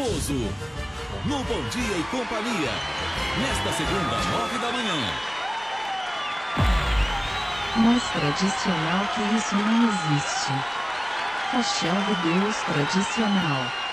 Raposo. No Bom Dia e Companhia. Nesta segunda, nove da manhã. Mais tradicional que isso não existe. Paixão do Deus tradicional.